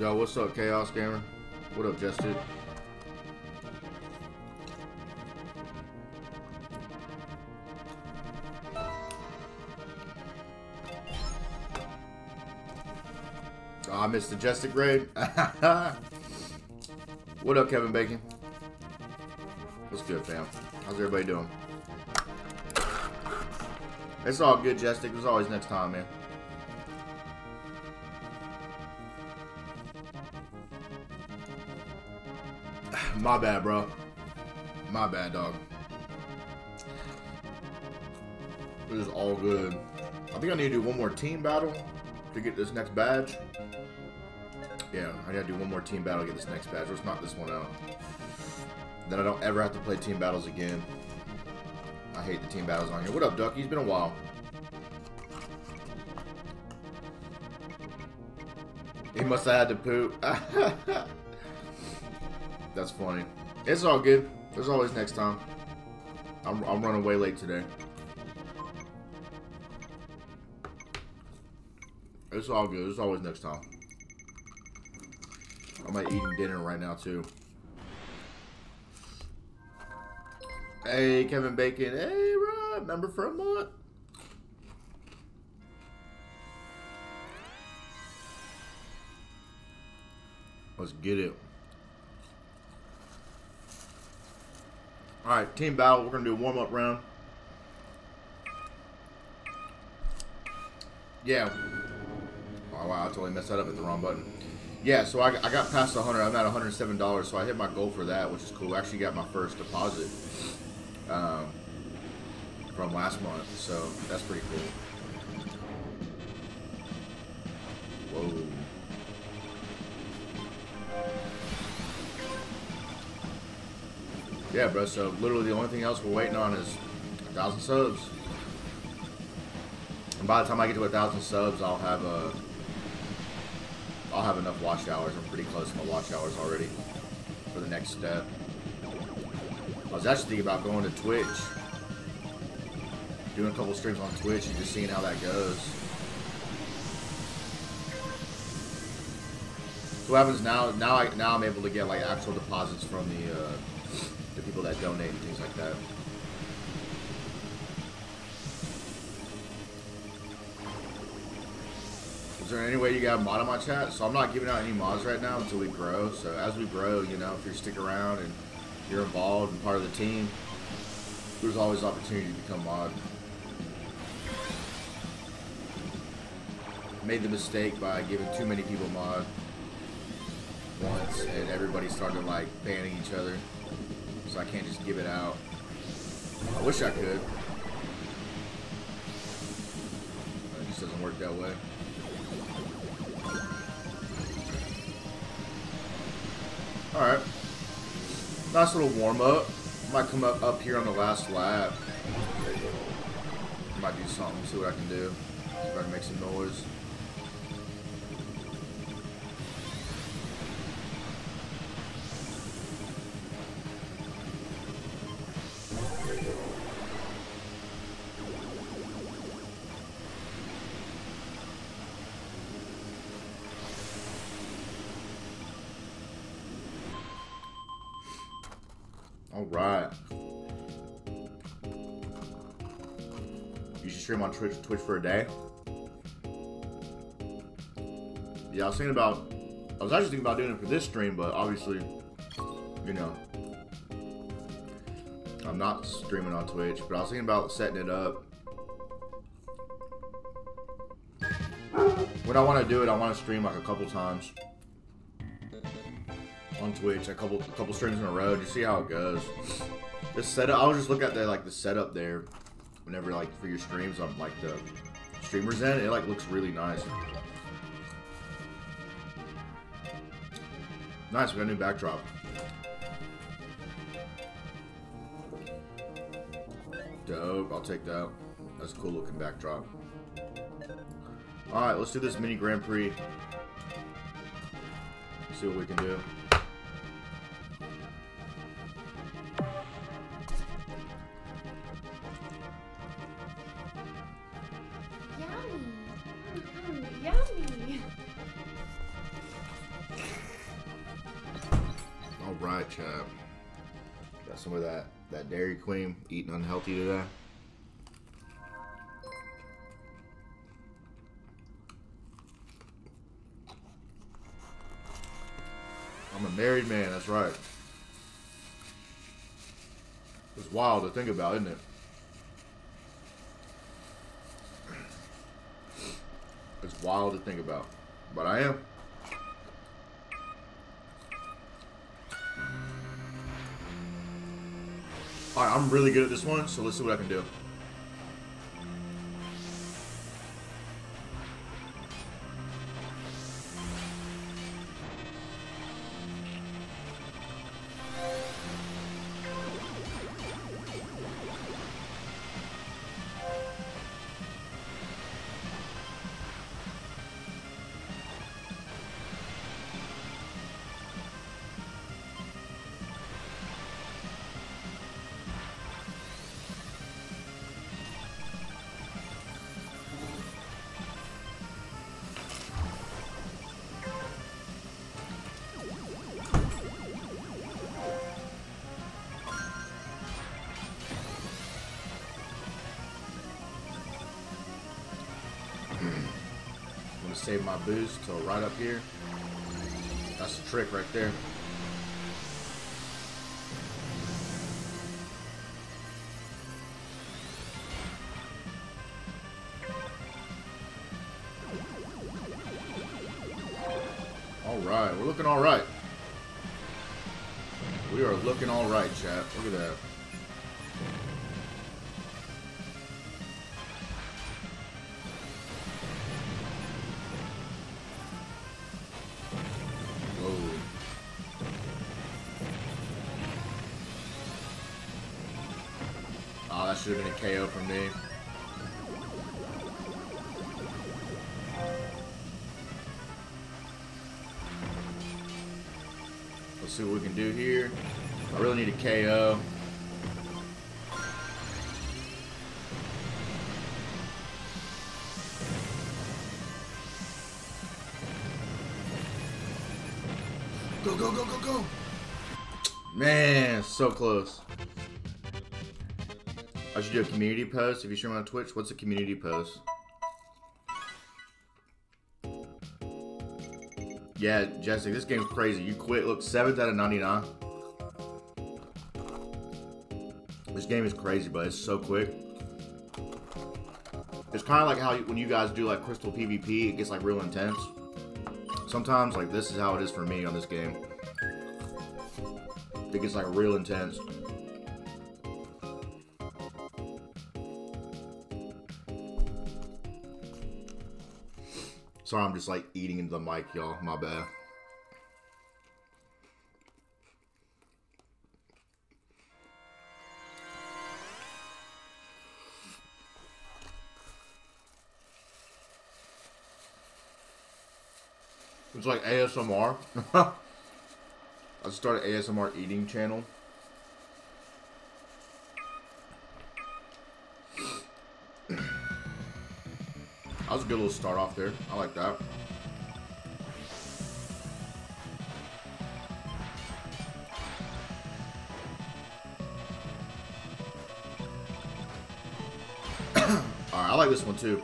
Yo, what's up, Chaos Gamer? What up, Justin? Oh, I ah, missed the Majestic Raid. what up, Kevin Bacon? What's good, fam? How's everybody doing? It's all good, Jestik. There's always next time, man. My bad, bro. My bad, dog. It is all good. I think I need to do one more team battle to get this next badge. Yeah, I gotta do one more team battle to get this next badge. Let's knock this one out. Then I don't ever have to play team battles again. I hate the team battles on here. What up, Ducky? It's been a while. He must have had to poop. That's funny. It's all good. There's always next time. I'm, I'm running way late today. It's all good. There's always next time. I'm like eating dinner right now too. Hey, Kevin Bacon. Hey, Rob. Member for a month. Let's get it. Alright, team battle. We're going to do a warm-up round. Yeah. Oh, wow. I totally messed that up at the wrong button. Yeah, so I, I got past 100. I'm at $107, so I hit my goal for that, which is cool. I actually got my first deposit um, from last month, so that's pretty cool. Yeah, bro, so literally the only thing else we're waiting on is a thousand subs. And by the time I get to a thousand subs, I'll have a I'll have enough watch hours. I'm pretty close to my watch hours already for the next step. I was actually thinking about going to Twitch. Doing a couple streams on Twitch and just seeing how that goes. So what happens now? Now I now I'm able to get like actual deposits from the uh, the people that donate and things like that. Is there any way you got a mod on my chat? So I'm not giving out any mods right now until we grow. So as we grow, you know, if you stick around and you're involved and part of the team, there's always opportunity to become mod. Made the mistake by giving too many people mod once, and everybody started like banning each other. So I can't just give it out. I wish I could. But it just doesn't work that way. Alright. Nice little warm up. Might come up, up here on the last lap. Might do something, see what I can do. I can make some noise. Stream on Twitch, Twitch for a day. Yeah, I was thinking about. I was actually thinking about doing it for this stream, but obviously, you know, I'm not streaming on Twitch. But I was thinking about setting it up. When I want to do it, I want to stream like a couple times on Twitch, a couple a couple streams in a row, just see how it goes. The setup, I'll just look at the like the setup there, whenever like for your streams on like the streamers end, it like looks really nice. Nice, we got a new backdrop. Dope, I'll take that. That's a cool looking backdrop. Alright, let's do this mini Grand Prix. See what we can do. Eating unhealthy today. I'm a married man, that's right. It's wild to think about, isn't it? It's wild to think about. But I am. Alright, I'm really good at this one, so let's see what I can do. Save my boost till right up here. That's the trick right there. Alright, we're looking alright. We are looking alright, chat. Look at that. KO. Go, go, go, go, go! Man, so close. I should do a community post. If you stream on Twitch, what's a community post? Yeah, Jesse, this game's crazy. You quit. Look, 7th out of 99. Game is crazy, but it's so quick. It's kind of like how you, when you guys do like Crystal PvP, it gets like real intense. Sometimes like this is how it is for me on this game. It gets like real intense. Sorry, I'm just like eating into the mic, y'all. My bad. It's like ASMR. I started ASMR eating channel. That was a good little start off there. I like that. Alright, I like this one too.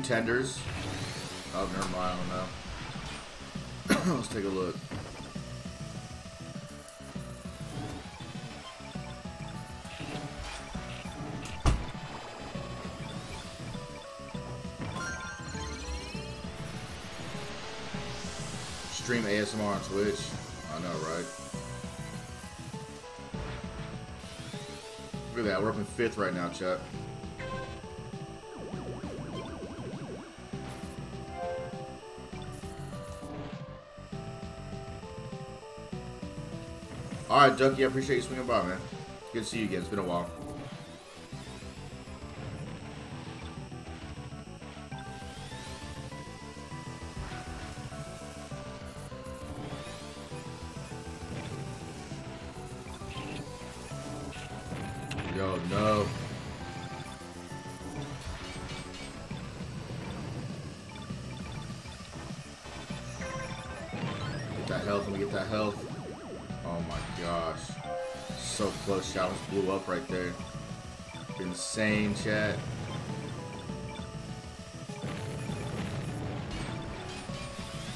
Contenders. Oh, never mind. I don't know. Let's take a look. Stream ASMR on Twitch. I know, right? Look at that. We're up in fifth right now, chat. Alright, Ducky, I appreciate you swinging by, man. Good to see you again. It's been a while. Insane, chat.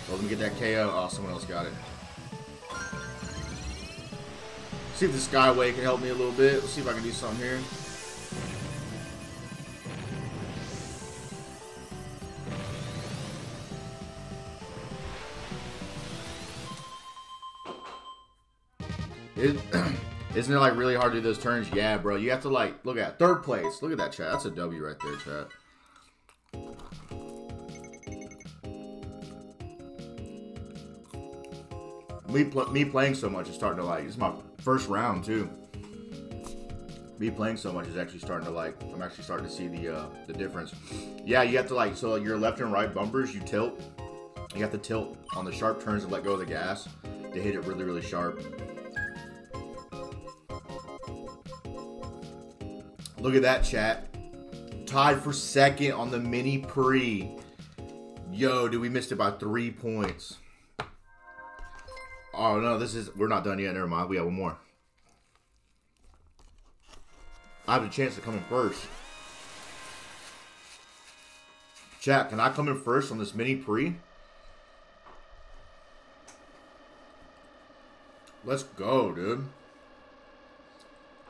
Let me get that KO. Oh, someone else got it. See if the Skyway can help me a little bit. Let's see if I can do something here. Isn't it like really hard to do those turns? Yeah, bro. You have to like look at third place. Look at that chat. That's a W right there, chat. Me, pl me playing so much is starting to like. It's my first round too. Me playing so much is actually starting to like. I'm actually starting to see the uh, the difference. Yeah, you have to like. So your left and right bumpers, you tilt. You have to tilt on the sharp turns and let go of the gas to hit it really, really sharp. Look at that chat. Tied for second on the mini Prix. Yo, dude, we missed it by three points. Oh no, this is we're not done yet. Never mind. We have one more. I have a chance to come in first. Chat, can I come in first on this mini Prix? Let's go, dude.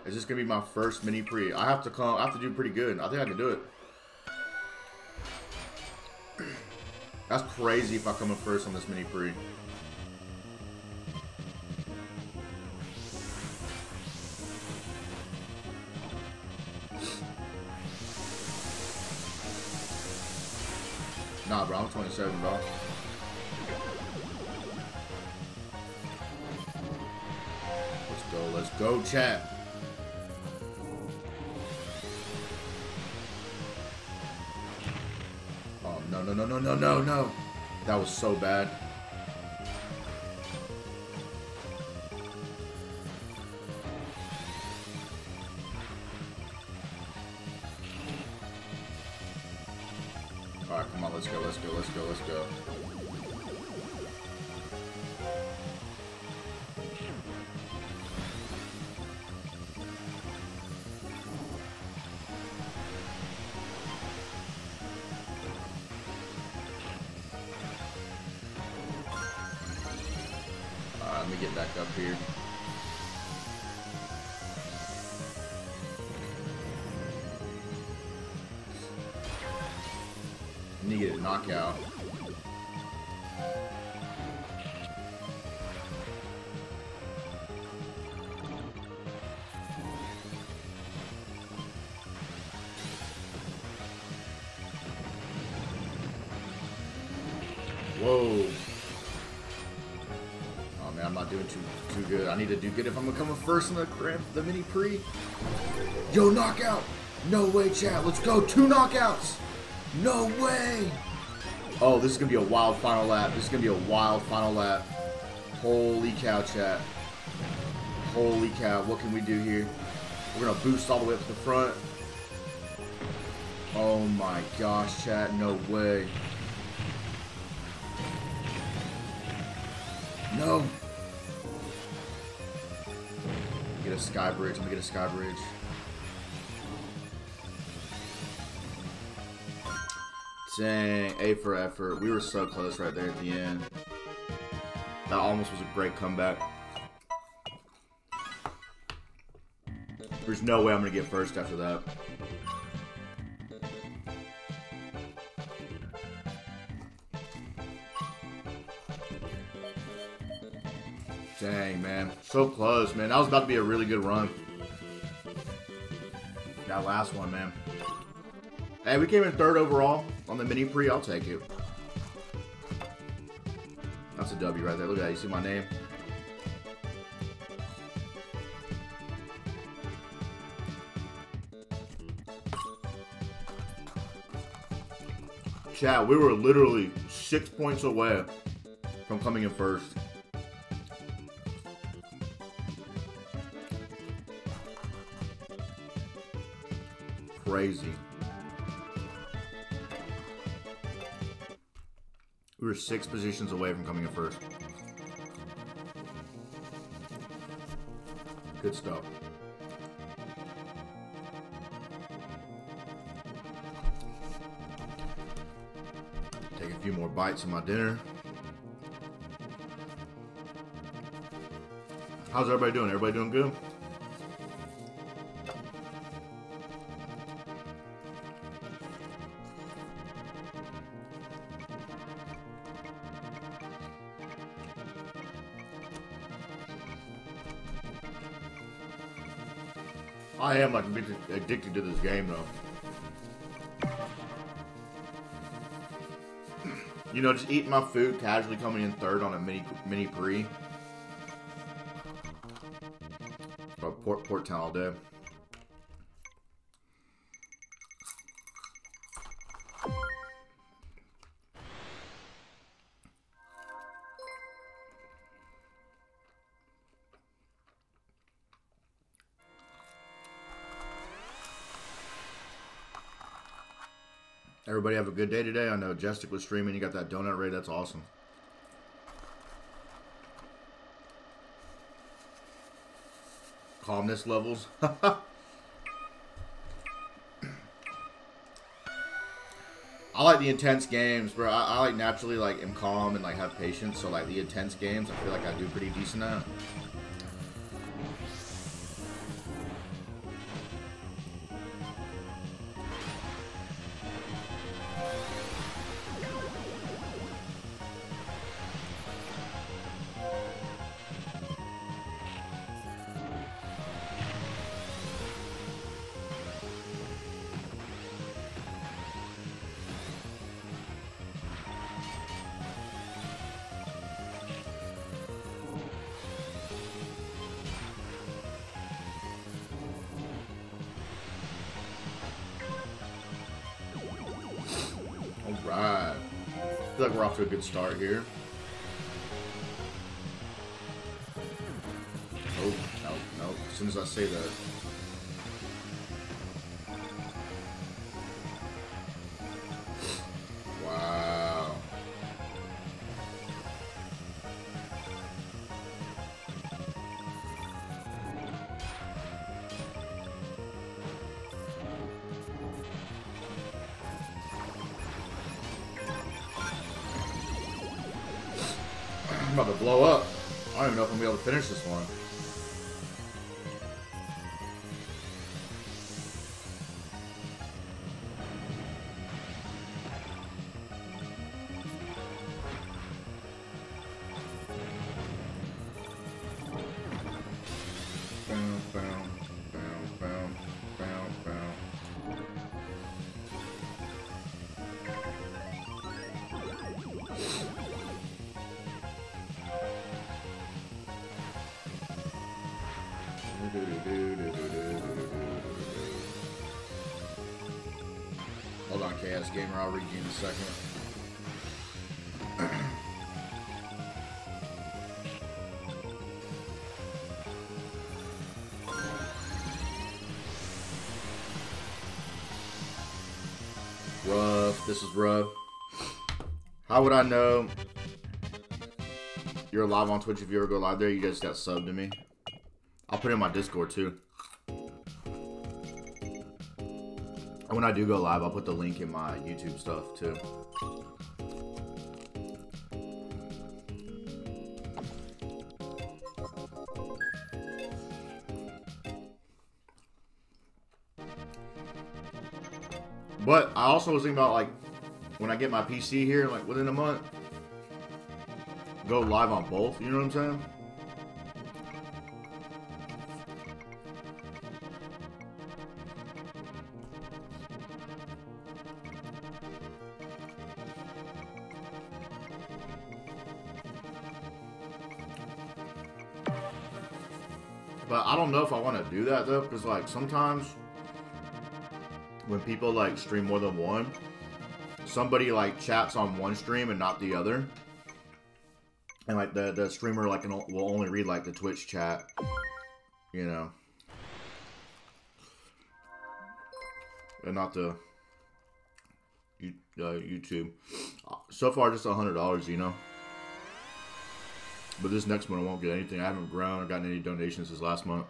Is this gonna be my first mini Prix? I have to come. I have to do pretty good. I think I can do it. That's crazy if I come in first on this mini Prix. Nah, bro, I'm 27, bro. Let's go, let's go, chat. No, no, no, no, no, no, no. That was so bad. Whoa. Oh man, I'm not doing too too good. I need to do good if I'm gonna come in first in the cramp, the mini Prix. Yo, knockout! No way, chat. Let's go. Two knockouts. No way. Oh, this is gonna be a wild final lap. This is gonna be a wild final lap. Holy cow, chat. Holy cow. What can we do here? We're gonna boost all the way up to the front. Oh my gosh, chat. No way. No. Get a sky bridge. Let me get a sky bridge. Dang, A for effort. We were so close right there at the end. That almost was a great comeback. There's no way I'm going to get first after that. So close, man. That was about to be a really good run. That last one, man. Hey, we came in third overall on the mini Prix. I'll take it. That's a W right there. Look at that. You see my name? Chad, we were literally six points away from coming in first. Crazy. We were six positions away from coming in first. Good stuff. Take a few more bites of my dinner. How's everybody doing? Everybody doing good? I am addicted- addicted to this game though. You know, just eating my food, casually coming in third on a mini mini Prix. Or port port town all day. Everybody have a good day today. I know Jestik was streaming. You got that donut ready. That's awesome. Calmness levels. I like the intense games, bro. I, I like naturally like am calm and like have patience. So like the intense games, I feel like I do pretty decent at. To a good start here. Oh, no, no. As soon as I say that. Gamer. I'll read you in a second. rough. This is rough. How would I know you're live on Twitch if you ever go live there? You just got subbed to me. I'll put in my Discord too. When I do go live, I'll put the link in my YouTube stuff too. But I also was thinking about like when I get my PC here, like within a month, go live on both. You know what I'm saying? Do that though, because like sometimes when people like stream more than one, somebody like chats on one stream and not the other, and like the the streamer like will only read like the Twitch chat, you know, and not the uh, YouTube. So far, just a hundred dollars, you know. But this next month, I won't get anything. I haven't grown or gotten any donations this last month.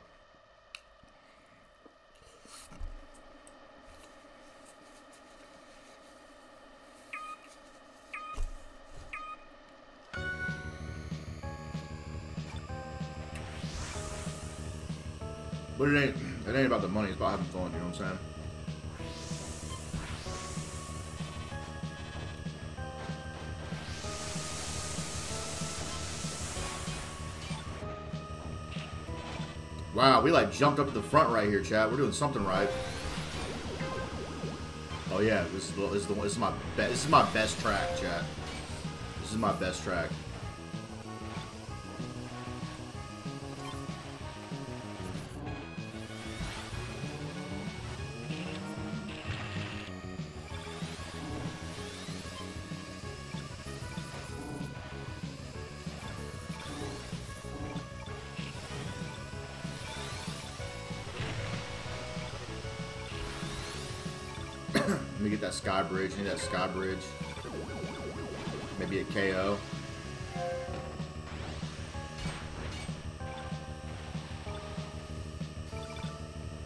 But it ain't it ain't about the money, it's about having fun, you know what I'm saying? Wow, we like jumped up to the front right here, chat. We're doing something right. Oh yeah, this is the, this is, the, this is my best. This is my best track, chat. This is my best track. Bridge. Need that sky bridge. Maybe a KO.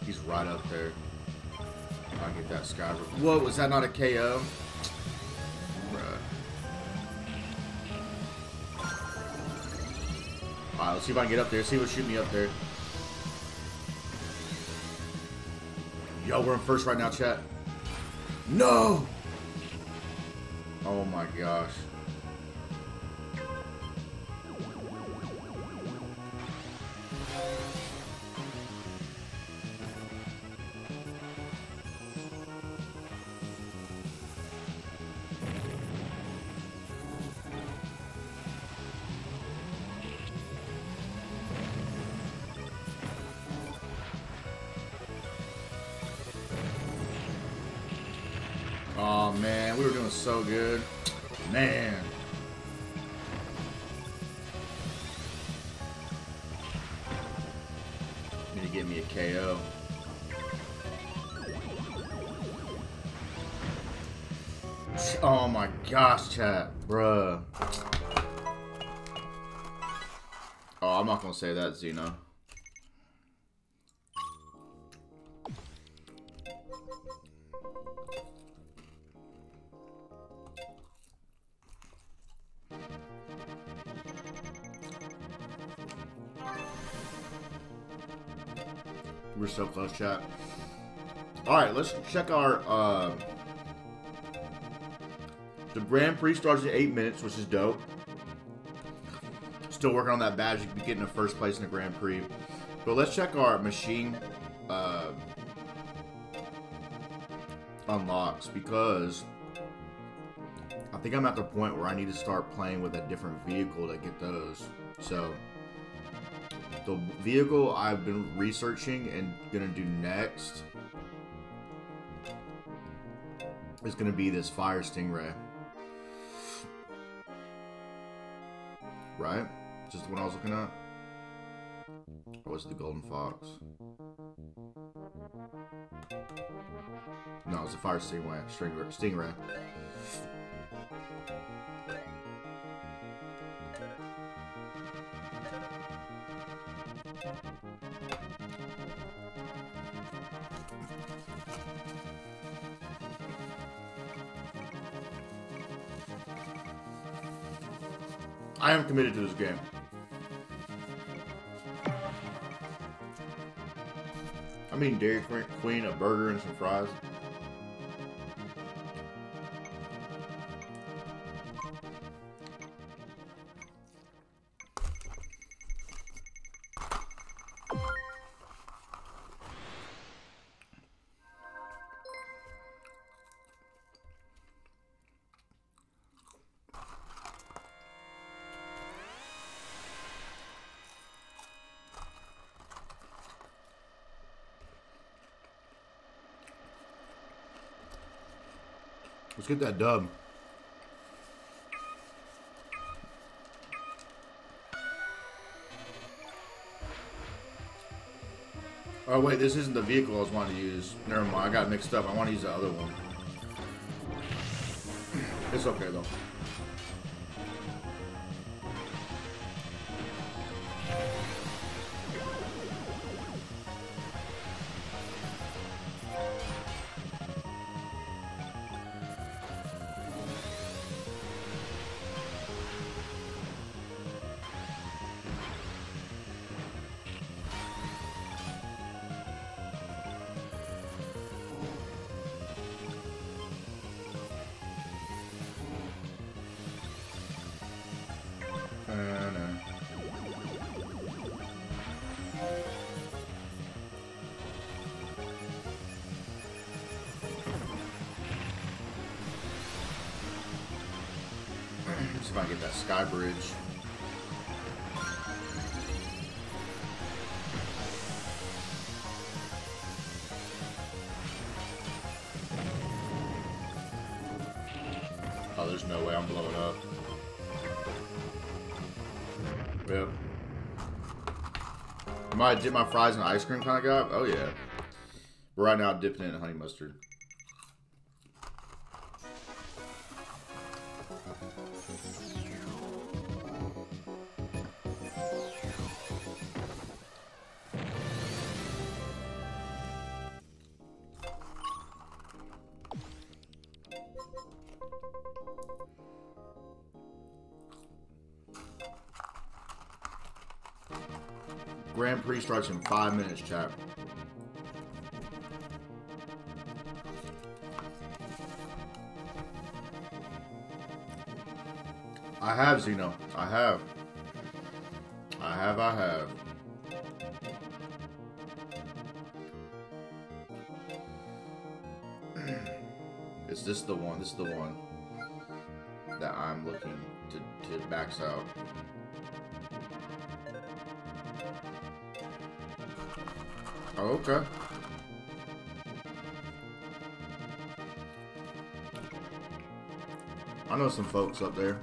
He's right up there. I get that sky bridge. Whoa, was that not a KO? Alright, let's see if I can get up there. See what's shooting me up there. Yo, we're in first right now, chat. No! Oh my gosh. Say that, Xeno. We're so close, chat. Alright, let's check our, uh, The Grand Prix starts in 8 minutes, which is dope. Still working on that badge. You can be getting the first place in the Grand Prix. But let's check our machine, uh, unlocks, because I think I'm at the point where I need to start playing with a different vehicle to get those. So, the vehicle I've been researching and gonna do next is gonna be this Fire Stingray. Right? Just the one I was looking at? Or was it the Golden Fox? No, it's a Fire Stingray. Stingray. I am committed to this game. I mean Dairy Queen, a burger and some fries. Get that dub. Oh wait, this isn't the vehicle I was wanting to use. Never mind, I got mixed up. I want to use the other one. It's okay though. See if I can get that sky bridge. Oh, there's no way I'm blowing up. Yep. Am I dip my fries in ice cream kind of guy? Oh yeah. Right now, dipping it in honey mustard. Prix starts in five minutes, chat. I have, Zeno. I have. I have, I have. Is this the one? This is the one that I'm looking to, to max out. Oh, okay. I know some folks up there.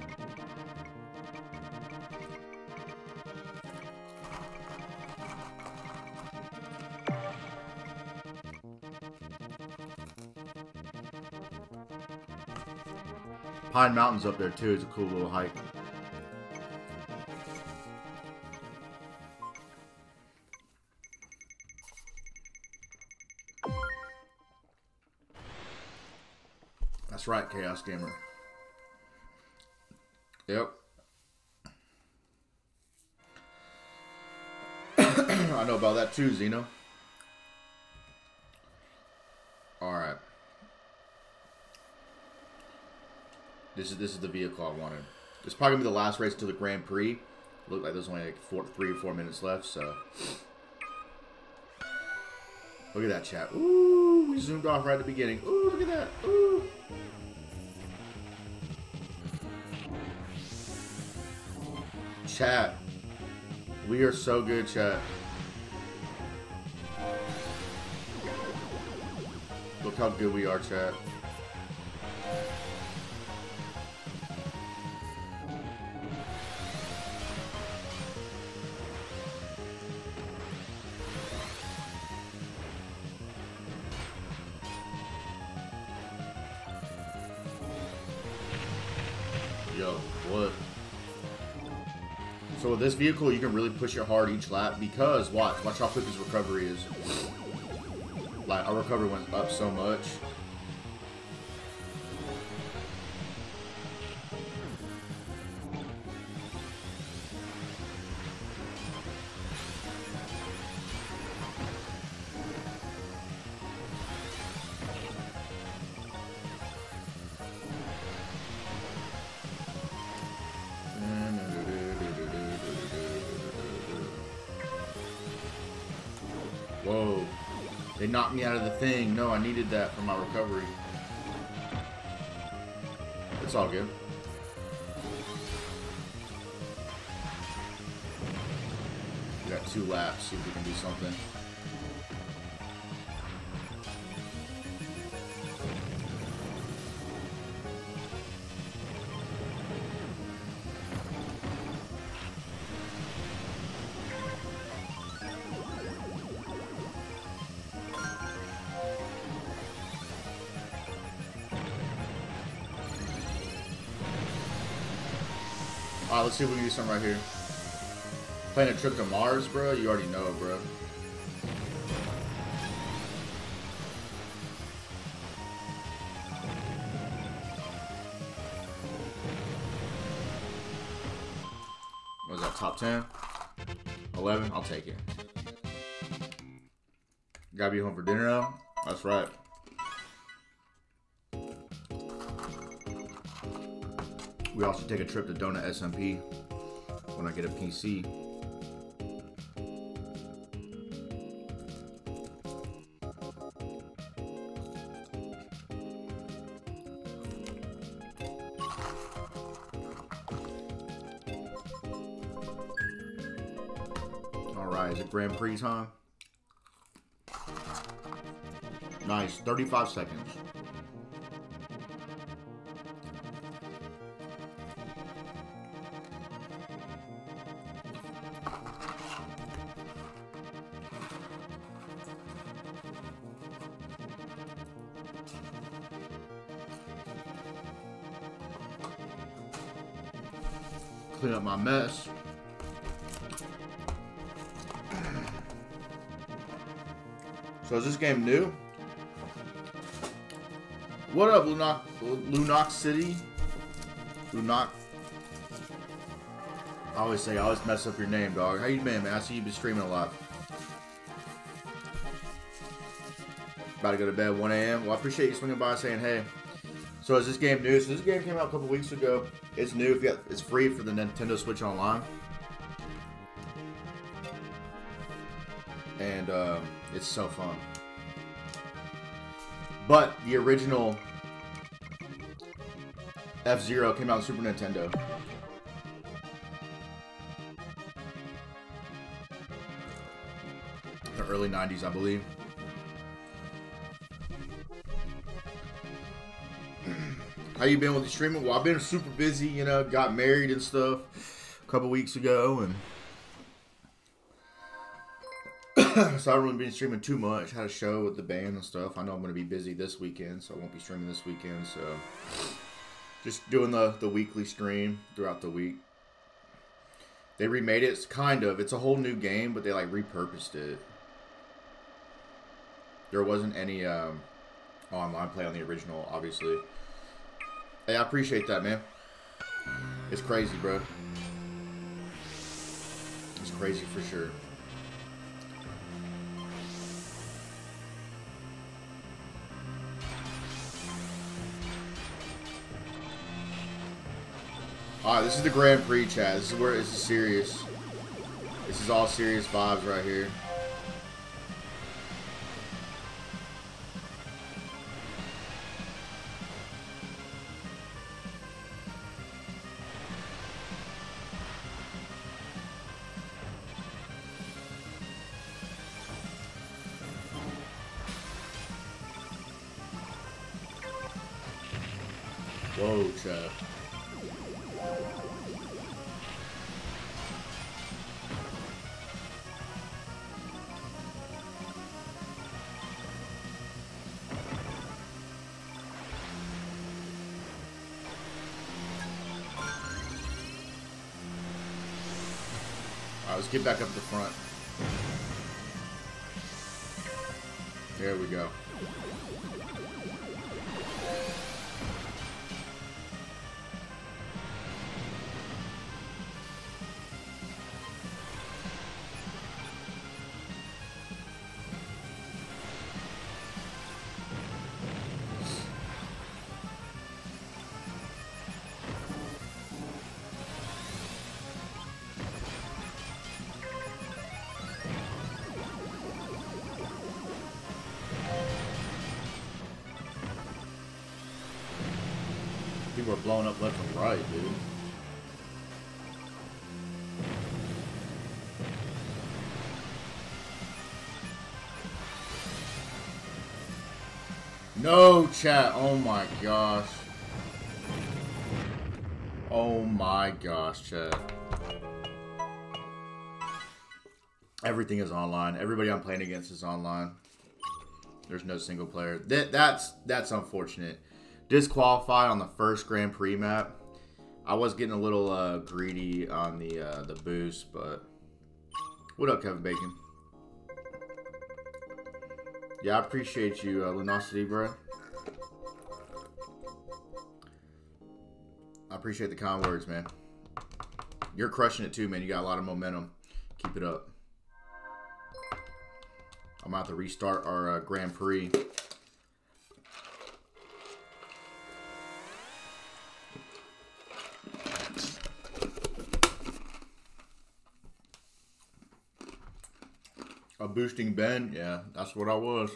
Pine Mountain's up there too. It's a cool little hike. That's right, Chaos Gamer. Yep. I know about that too, Zeno. Alright. This is this is the vehicle I wanted. It's probably gonna be the last race to the Grand Prix. Look like there's only like four, three or four minutes left, so. Look at that chat. Ooh, we zoomed off right at the beginning. Ooh, look at that. Ooh. Chat. We are so good, chat. Look how good we are, chat. Vehicle, you can really push it hard each lap because watch, watch how quick his recovery is. Like our recovery went up so much. Needed that for my recovery. Alright, let's see if we can do something right here. Playing a trip to Mars, bro? You already know, bro. What is that, top 10? 11? I'll take it. Gotta be home for dinner now? That's right. We also take a trip to Donut SMP when I get a PC. Alright, is it Grand Prix time? Nice, 35 seconds. So is this game new? What up, Lunox, City? Lunox. I always say, I always mess up your name, dog. How you been, man? I see you been streaming a lot. About to go to bed 1 a.m. Well, I appreciate you swinging by saying, hey. So is this game new? So this game came out a couple weeks ago. It's new. If you got, it's free for the Nintendo Switch Online. And um, it's so fun. But the original F Zero came out on Super Nintendo. The early 90s, I believe. How you been with the streaming? Well, I've been super busy, you know, got married and stuff a couple weeks ago, and so I haven't been streaming too much. Had a show with the band and stuff. I know I'm going to be busy this weekend, so I won't be streaming this weekend. So just doing the the weekly stream throughout the week. They remade it, it's kind of. It's a whole new game, but they like repurposed it. There wasn't any um, online play on the original, obviously. Hey, I appreciate that, man. It's crazy, bro. It's crazy for sure. Alright, this is the Grand Prix chat. This is where this is serious. This is all serious vibes right here. Let's get back up the front. There we go. Chat. Oh my gosh. Oh my gosh, chat. Everything is online. Everybody I'm playing against is online. There's no single player. That that's that's unfortunate. Disqualified on the first Grand Prix map. I was getting a little uh, greedy on the uh, the boost, but what up, Kevin Bacon? Yeah, I appreciate you, uh, Lunosity, bro. I appreciate the kind words, man. You're crushing it too, man. You got a lot of momentum. Keep it up. I'm about to restart our uh, Grand Prix. A boosting Ben? Yeah, that's what I was.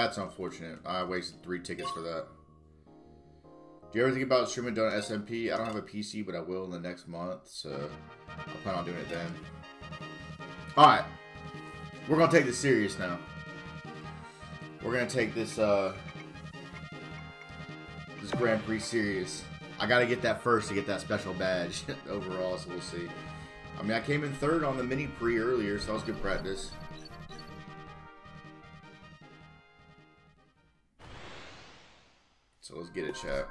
That's unfortunate. I wasted three tickets for that. Do you ever think about streaming Donut SMP? I don't have a PC, but I will in the next month, so I plan on doing it then. Alright. We're gonna take this serious now. We're gonna take this uh this Grand Prix serious. I gotta get that first to get that special badge overall, so we'll see. I mean I came in third on the mini Prix earlier, so that was good practice. Let's get it, chat.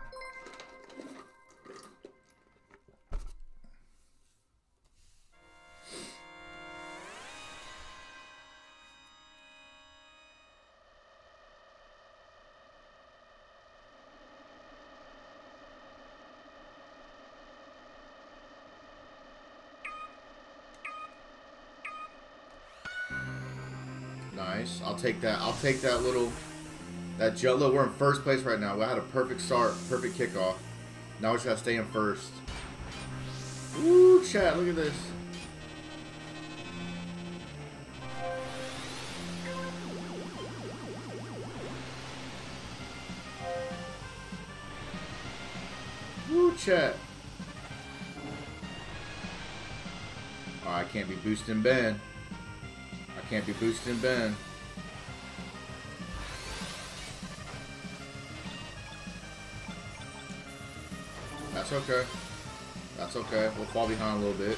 Nice. I'll take that. I'll take that little that. Look, we're in first place right now. We had a perfect start, perfect kickoff. Now we just gotta stay in first. Ooh, chat, look at this. Ooh, chat. Oh, I can't be boosting Ben. I can't be boosting Ben. That's okay. That's okay. We'll fall behind a little bit.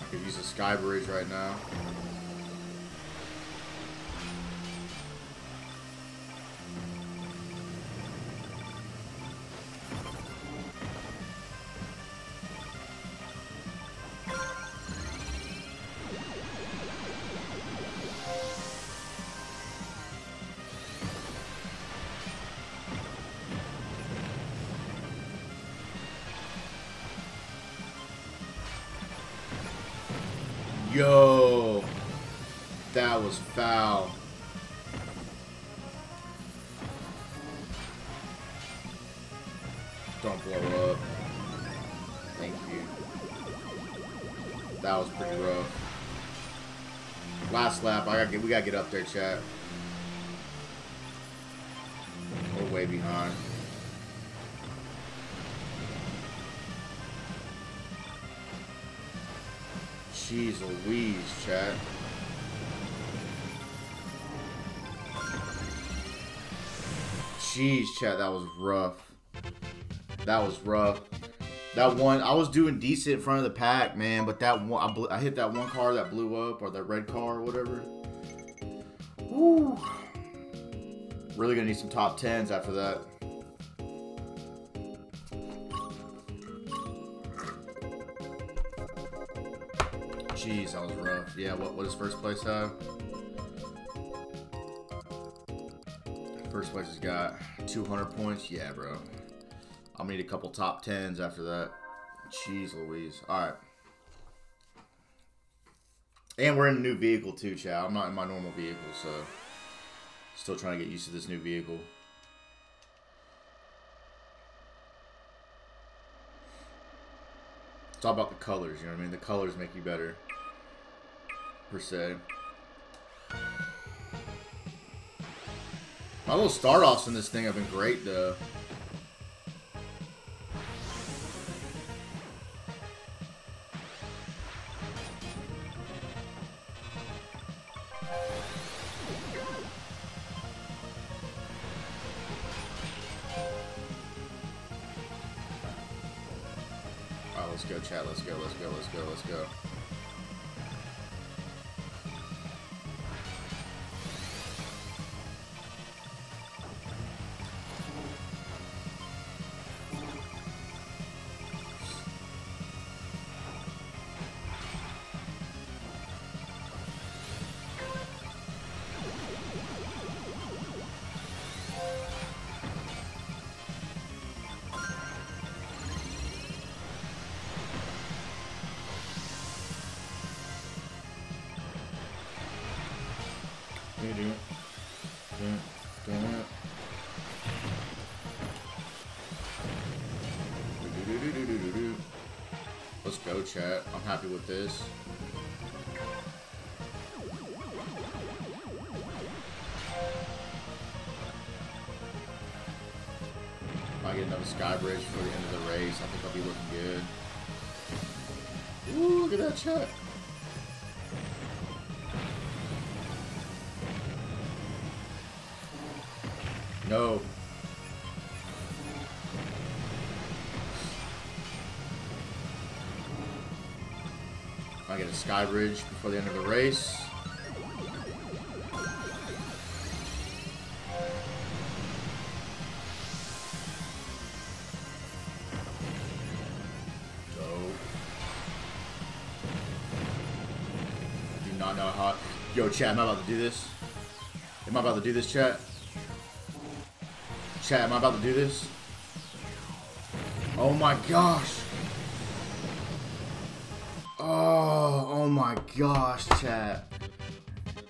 I could use a sky bridge right now. Get, we gotta get up there, chat. We're way behind. Jeez Louise, chat. Jeez, chat, that was rough. That was rough. That one, I was doing decent in front of the pack, man, but that one, I, I hit that one car that blew up, or that red car, or whatever. Really gonna need some top tens after that. Jeez, that was rough. Yeah, what, what does first place have? First place has got 200 points. Yeah, bro. I'll need a couple top tens after that. Jeez Louise. Alright. And we're in a new vehicle too, Chow. I'm not in my normal vehicle, so still trying to get used to this new vehicle. It's all about the colors, you know what I mean? The colors make you better per se. My little start offs in this thing have been great though. Happy with. I get another sky bridge for the end of the race. I think I'll be looking good. Ooh, look at that chat. I get a sky bridge before the end of the race. Do not know how. Yo, chat, am I about to do this? Am I about to do this, chat? Chat, am I about to do this? Oh my gosh. Gosh, chat.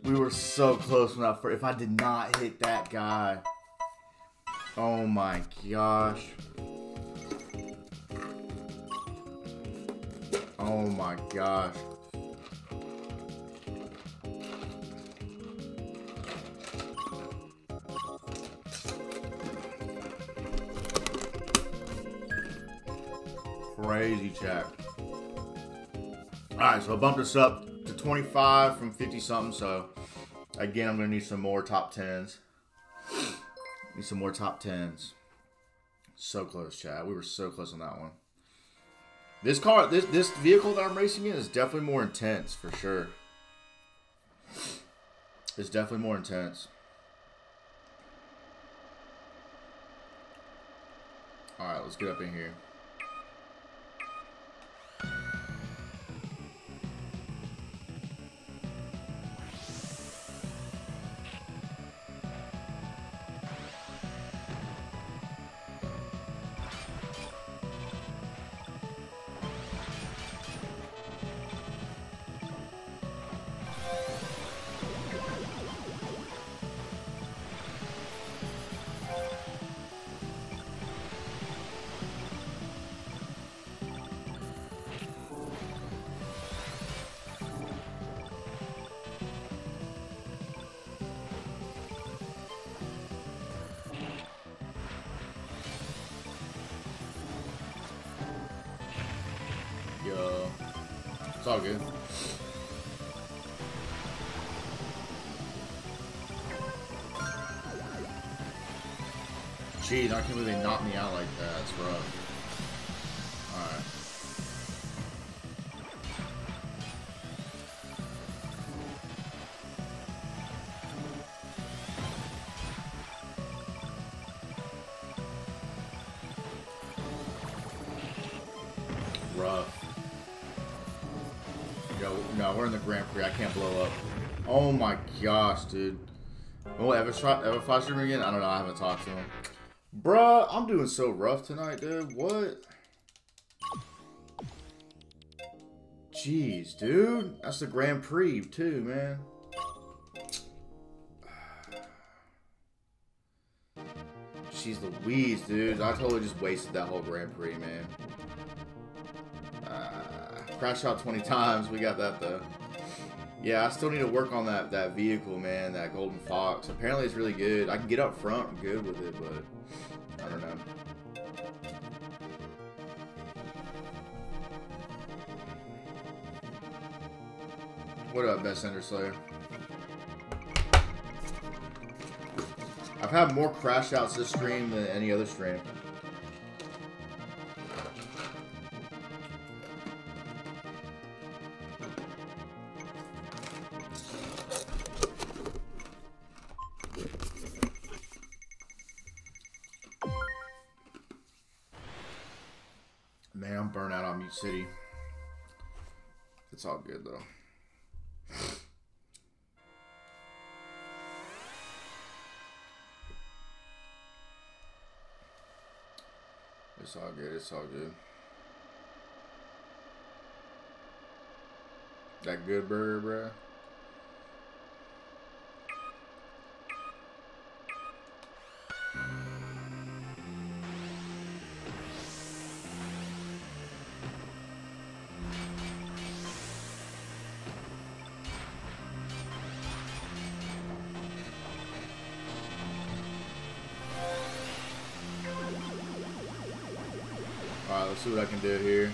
We were so close I first, if I did not hit that guy. Oh my gosh. Oh my gosh. Crazy chat. Alright, so I bumped this up 25 from 50 something, so again, I'm going to need some more top 10s. Need some more top 10s. So close, chat. We were so close on that one. This car, this this vehicle that I'm racing in is definitely more intense, for sure. It's definitely more intense. Alright, let's get up in here. Jeez, I can't believe they knocked me out like that. That's rough. Alright. Rough. Yo, no, we're in the Grand Prix. I can't blow up. Oh my gosh, dude. Oh, ever try ever flash him again? I don't know. I haven't talked to him. Bruh, I'm doing so rough tonight, dude. What? Jeez, dude. That's the Grand Prix, too, man. Jeez Louise, dude. I totally just wasted that whole Grand Prix, man. Uh, crash out 20 times. We got that, though. Yeah, I still need to work on that, that vehicle, man. That Golden Fox. Apparently, it's really good. I can get up front. I'm good with it, but What up, Best Ender Slayer? I've had more crash outs this stream than any other stream. Man, I'm burnt out on Mute City. It's all good though. It's all good. It's all good. That good burger, bruh. See what I can do here.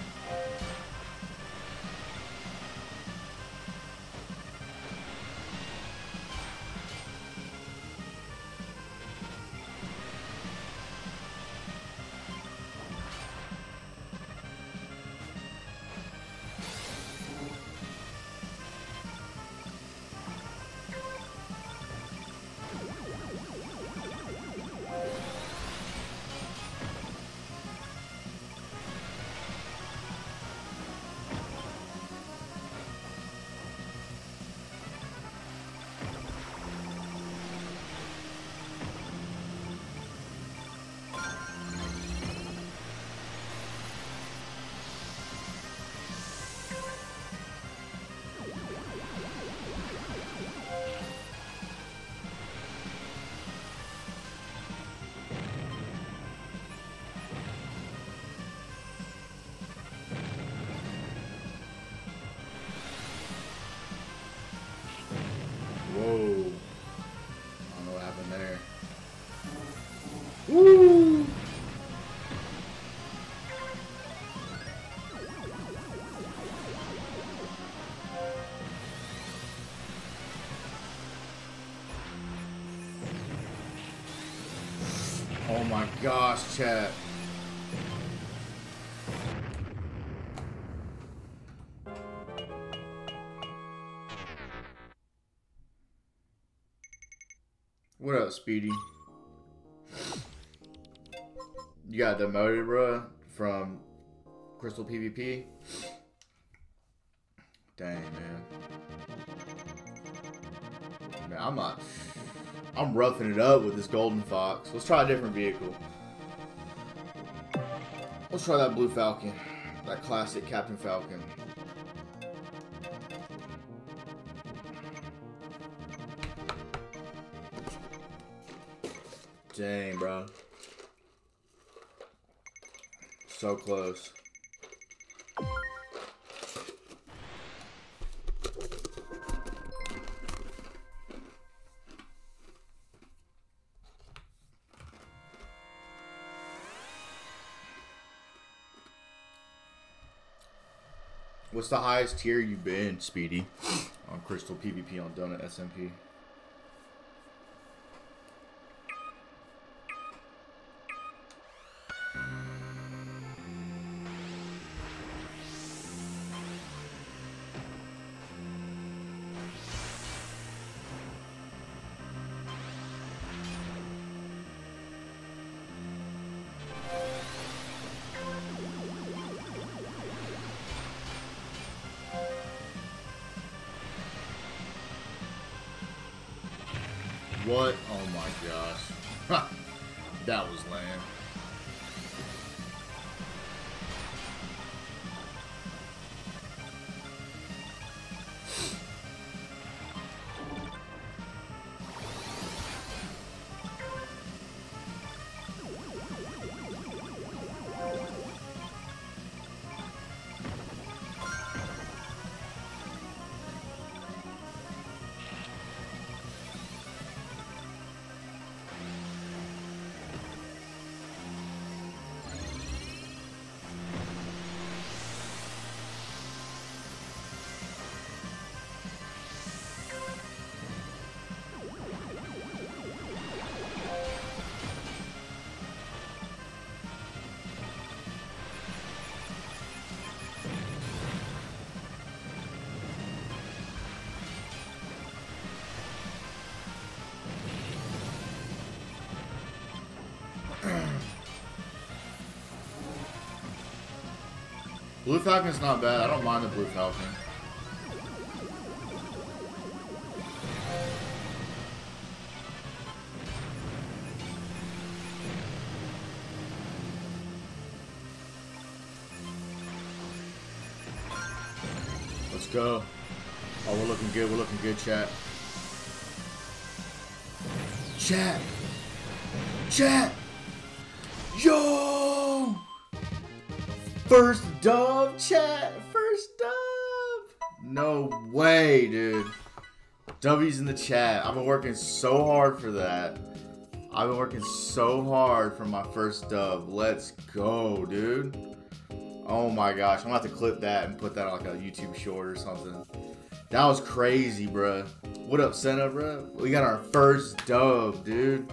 My gosh, chat. What up, Speedy? You got demoted, bro, from Crystal PvP? Roughing it up with this Golden Fox. Let's try a different vehicle. Let's try that Blue Falcon. That classic Captain Falcon. Dang, bro. So close. What's the highest tier you've been, Speedy? On Crystal PvP on Donut SMP. What? Oh my gosh. that was lame. Falcon's not bad. I don't mind the Blue Falcon. Let's go. Oh, we're looking good. We're looking good, chat. Chat. Chat. First dub, chat. First dub. No way, dude. W's in the chat. I've been working so hard for that. I've been working so hard for my first dub. Let's go, dude. Oh my gosh. I'm gonna have to clip that and put that on like a YouTube short or something. That was crazy, bruh. What up, Senna, bruh? We got our first dub, dude.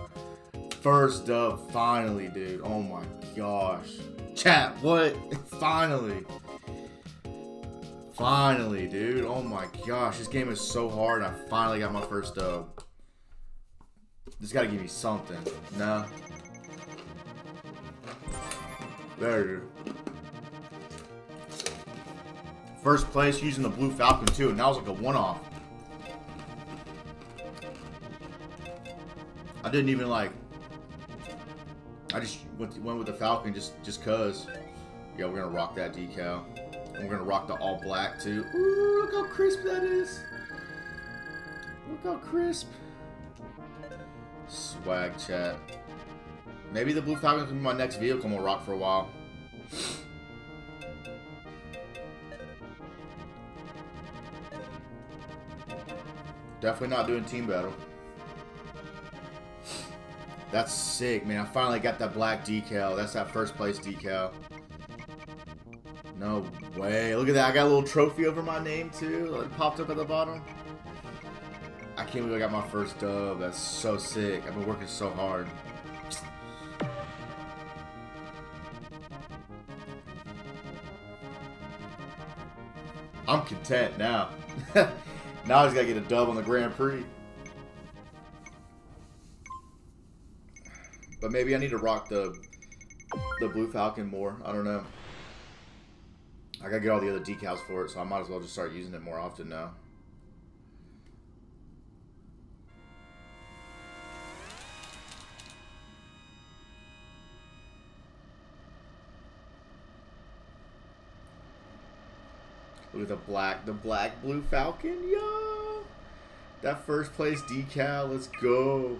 First dub, finally, dude. Oh my gosh. Chat, what? finally. Finally, dude. Oh my gosh. This game is so hard. I finally got my first dub. This gotta give me something. No. There. First place using the Blue Falcon too, and that was like a one-off. I didn't even like. I just went, went with the Falcon just just cause. Yeah, we're gonna rock that decal. And we're gonna rock the all black too. Ooh, look how crisp that is. Look how crisp. Swag chat. Maybe the Blue Falcon can be my next vehicle we'll rock for a while. Definitely not doing team battle. That's sick, man. I finally got that black decal. That's that first place decal. No way. Look at that. I got a little trophy over my name, too. It popped up at the bottom. I can't believe I got my first dub. That's so sick. I've been working so hard. I'm content now. Now I just gotta get a dub on the Grand Prix. But maybe I need to rock the the Blue Falcon more. I don't know. I gotta get all the other decals for it, so I might as well just start using it more often now. Look at the black, the black blue falcon, yo! That first place decal, let's go.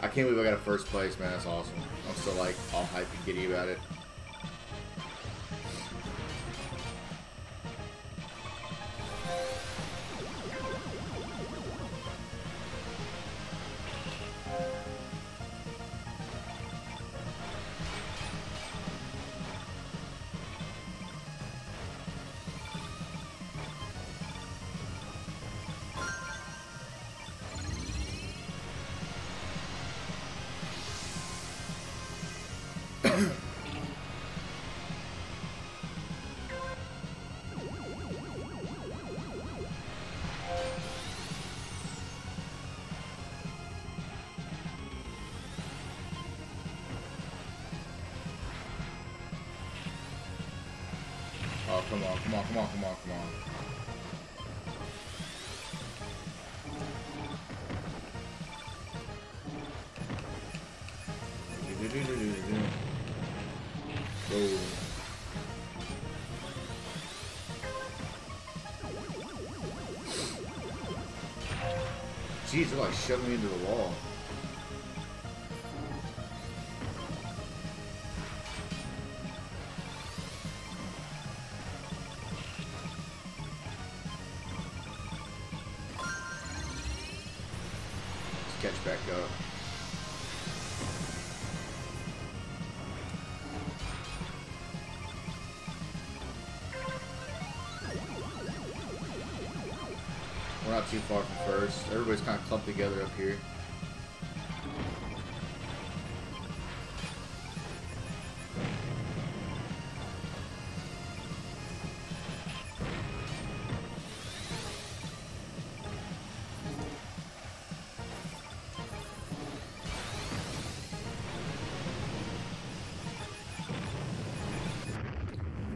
I can't believe I got a first place, man. That's awesome. I'm still like all hyped and giddy about it. Come on, come on, come on, come on, come on. Jeez, they're like shoving me into the wall. clump together up here.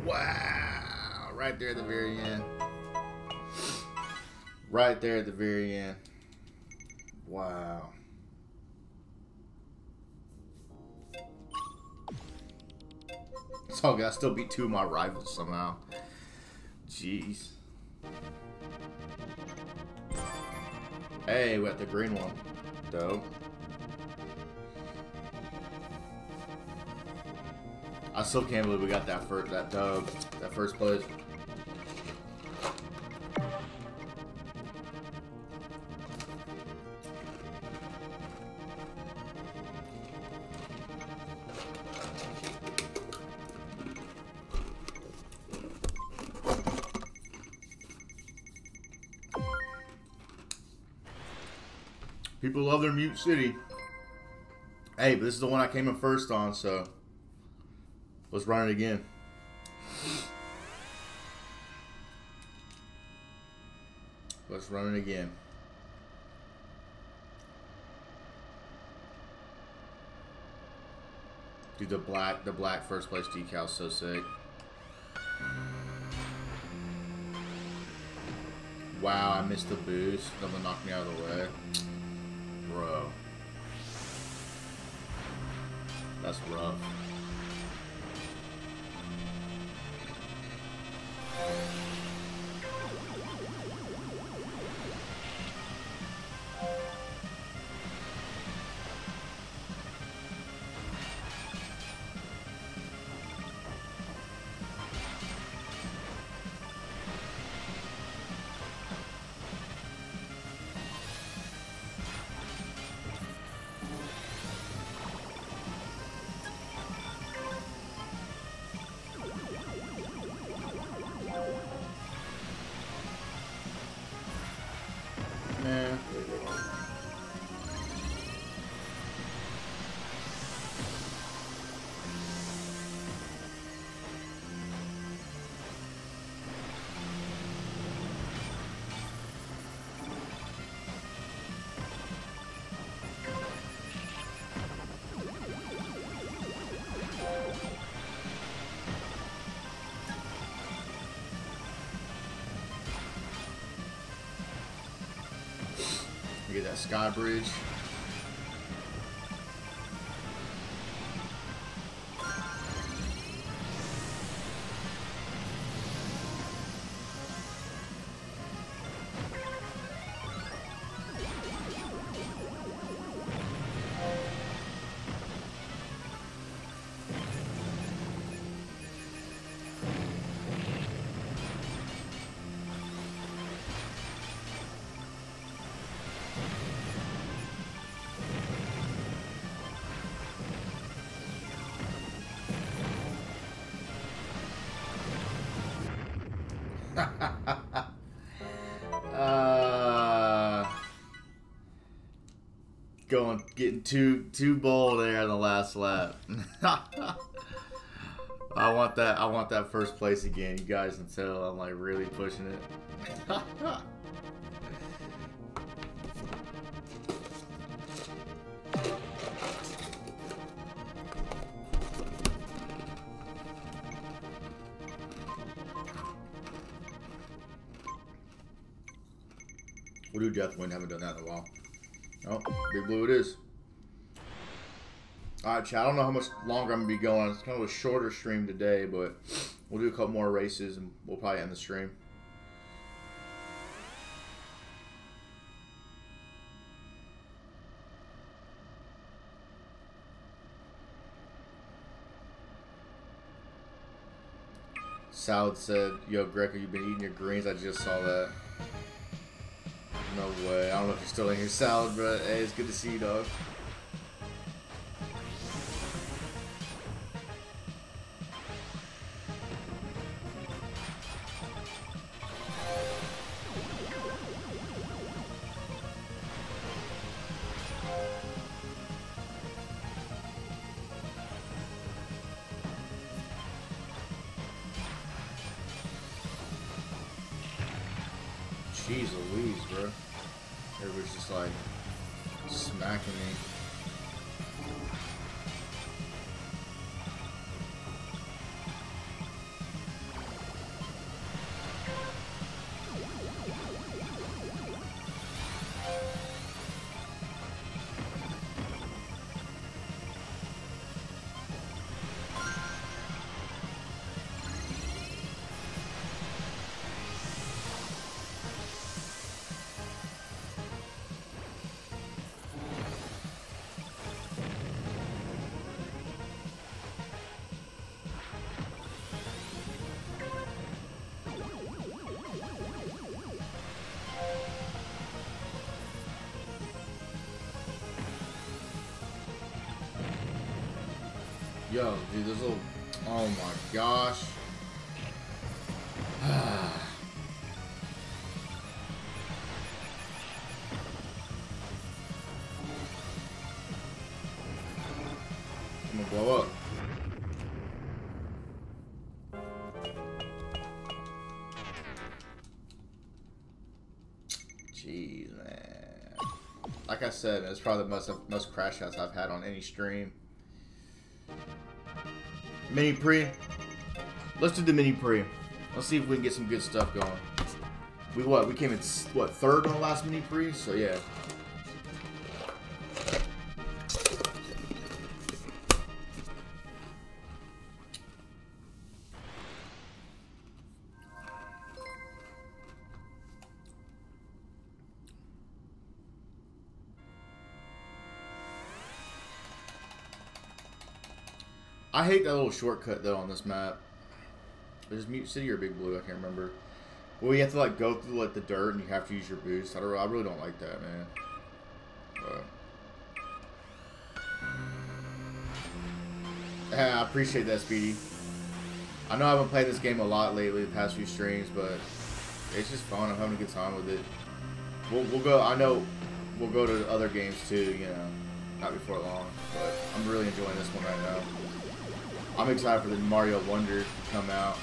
Wow! Right there at the very end. Right there at the very end. Still beat two of my rivals somehow. Jeez. Hey, we got the green one. Dope. I still can't believe we got that first that dub, that first place. Mute City. Hey, but this is the one I came in first on, so let's run it again. Let's run it again. Dude, the black, the black first place decal so sick. Wow, I missed the boost. Someone knocked me out of the way. Bro. That's rough. We going getting too too bold there in the last lap. I want that. I want that first place again. You guys can tell I'm like really pushing it. We'll do Death Wind. Haven't done that in a while. Oh, Big Blue it is. Alright, chat. I don't know how much longer I'm going to be going. It's kind of a shorter stream today, but we'll do a couple more races and we'll probably end the stream. Salad said, Yo, Greco, you've been eating your greens. I just saw that. No way. I don't know if you're still in your salad, but hey, it's good to see you, dog. Gosh. I'm gonna blow up. Jeez, man. Like I said, it's probably the most most crash outs I've had on any stream. Mini Prix. Let's do the mini Prix. Let's see if we can get some good stuff going. We what? We came in what third on the last mini Prix, so yeah. I hate that little shortcut though on this map. Is Mute City or Big Blue? I can't remember. Well, you have to like go through like the dirt and you have to use your boost. I don't. I really don't like that, man. But yeah, I appreciate that, Speedy. I know I haven't played this game a lot lately, the past few streams, but it's just fun. I'm having a good time with it. We'll, we'll go. I know we'll go to other games too. You know, not before long. But I'm really enjoying this one right now. I'm excited for the Mario Wonder to come out.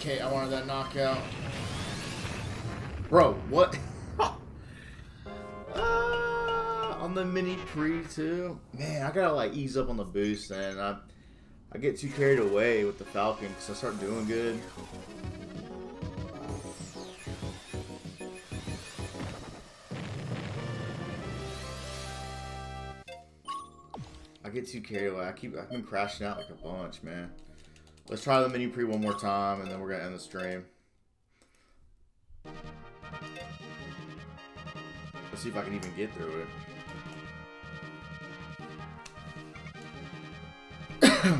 Oh, I wanted that knockout. Bro, what? uh, on the mini Prix too. Man, I gotta like ease up on the boost, and I I get too carried away with the Falcon because I start doing good. I get too carried away. I keep I've been crashing out like a bunch, man. Let's try the mini Prix one more time, and then we're gonna end the stream. Let's see if I can even get through it.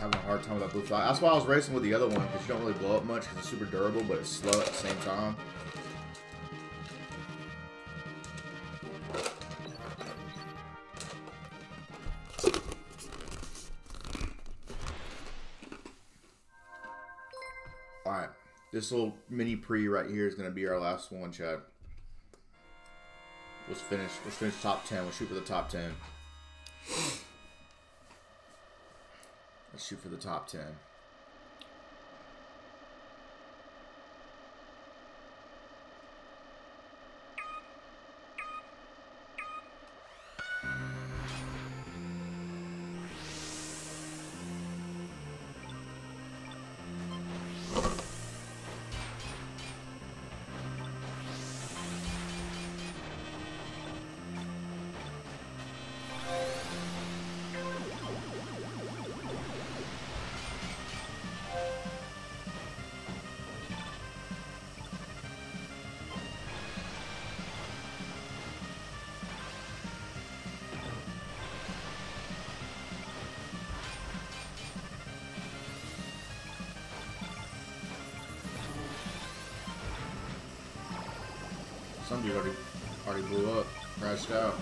Having a hard time with that blue fly. That's why I was racing with the other one, because you don't really blow up much, because it's super durable, but it's slow at the same time. This little mini Prix right here is to be our last one, chat. Let's finish. Let's finish top 10. We'll shoot for the top 10. Let's shoot for the top 10. crashed out.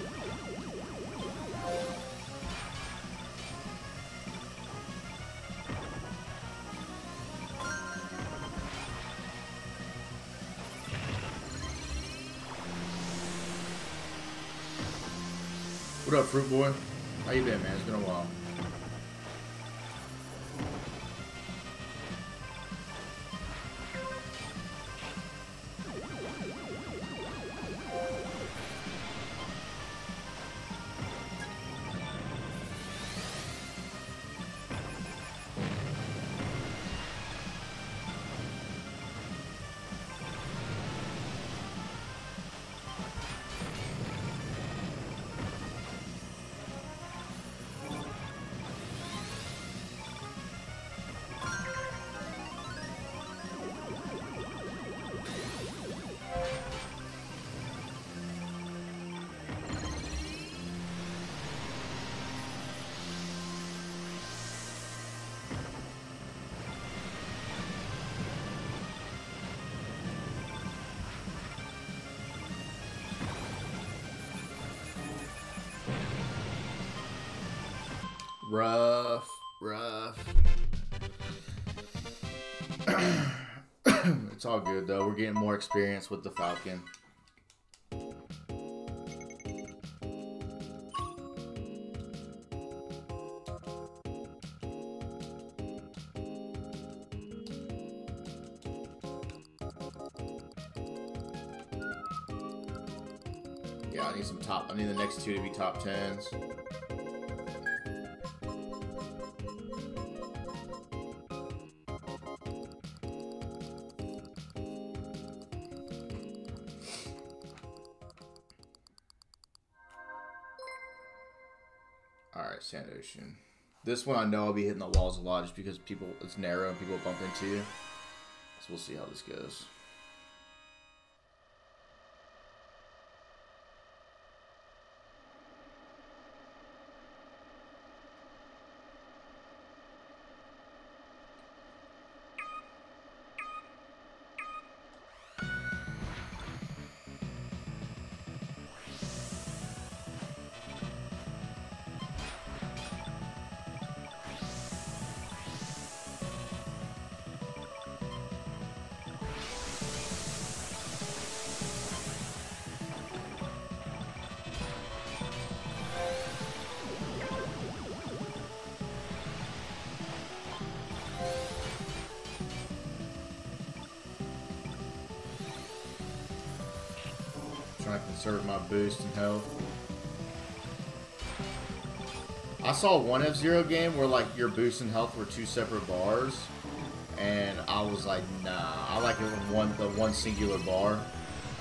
What up, Fruit Boy? How you been, man? It's been a while. All good though. We're getting more experience with the Falcon. Yeah, I need some top. I need the next two to be top tens. This one I know I'll be hitting the walls a lot just because people it's narrow and people bump into you. So we'll see how this goes. Conserve my boost and health. I saw one F-Zero game where like your boost and health were two separate bars. And I was like, nah. I like it when one the one singular bar.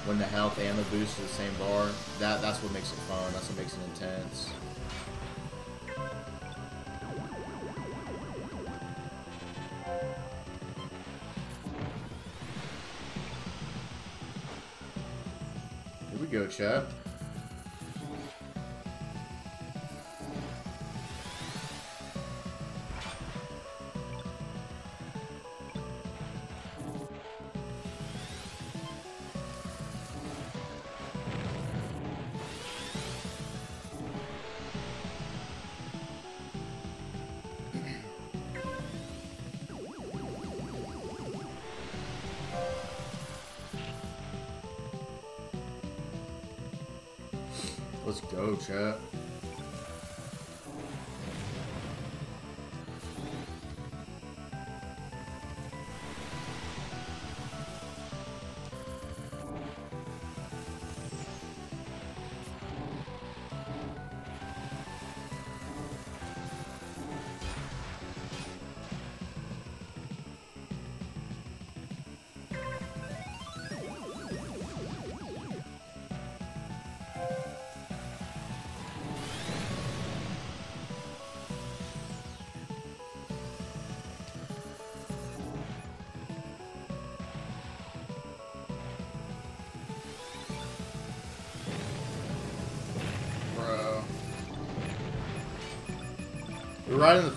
When the health and the boost are the same bar. That that's what makes it fun. That's what makes it intense. Here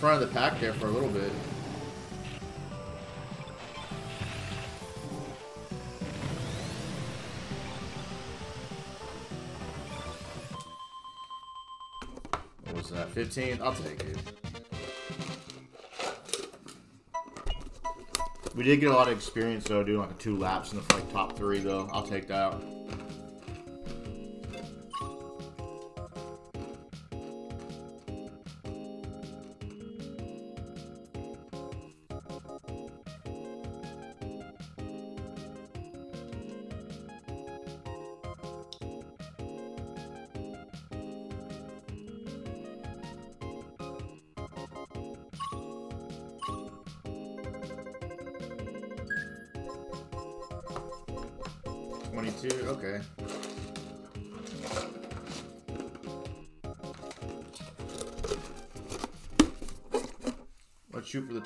front of the pack there for a little bit. What was that? 15? I'll take it. We did get a lot of experience though, doing like a two laps in the like top three though. I'll take that.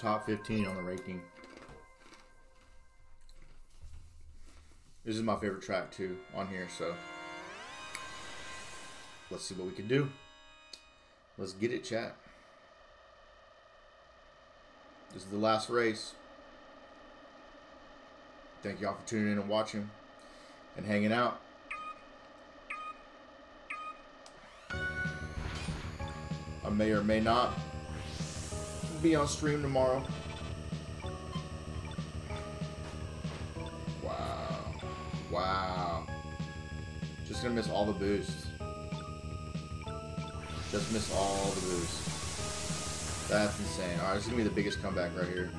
Top 15 on the ranking. This is my favorite track too on here, so let's see what we can do. Let's get it, chat. This is the last race. Thank y'all for tuning in and watching and hanging out. I may or may not be on stream tomorrow. Wow. Wow. Just gonna miss all the boosts. Just miss all the boosts. That's insane. Alright, this is gonna be the biggest comeback right here.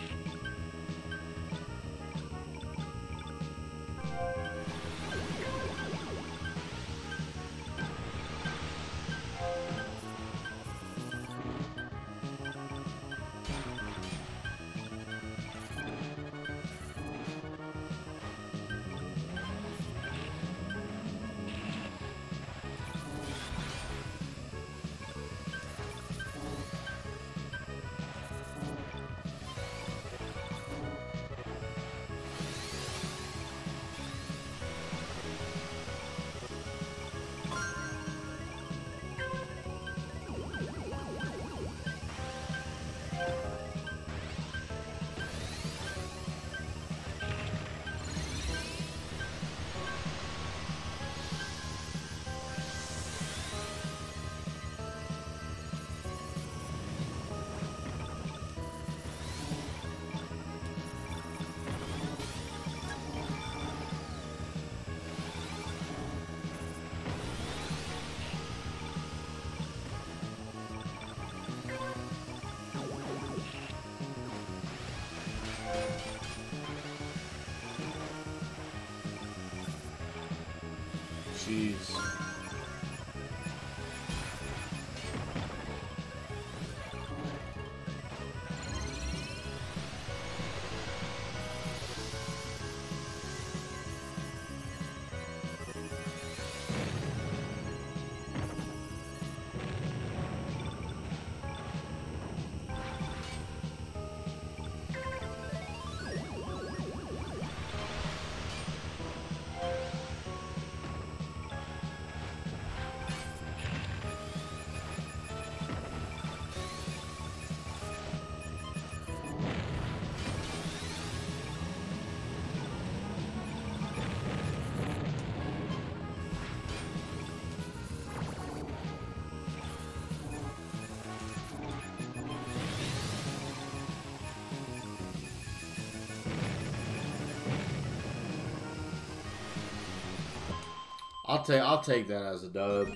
I'll take I'll take that as a dub.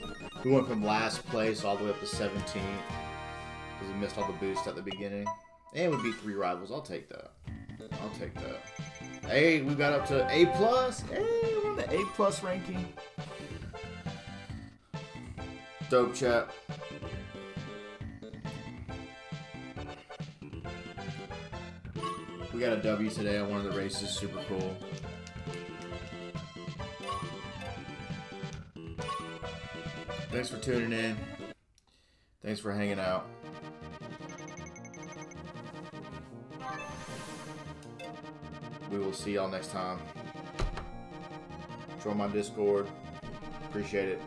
We went from last place all the way up to 17th because we missed all the boosts at the beginning, and we beat three rivals. I'll take that. I'll take that. Hey, we got up to A plus. Hey, we're on the A plus ranking. Dope chat. We got a W today on one of the races. Super cool. Thanks for tuning in. Thanks for hanging out. We will see y'all next time. Join my Discord. Appreciate it.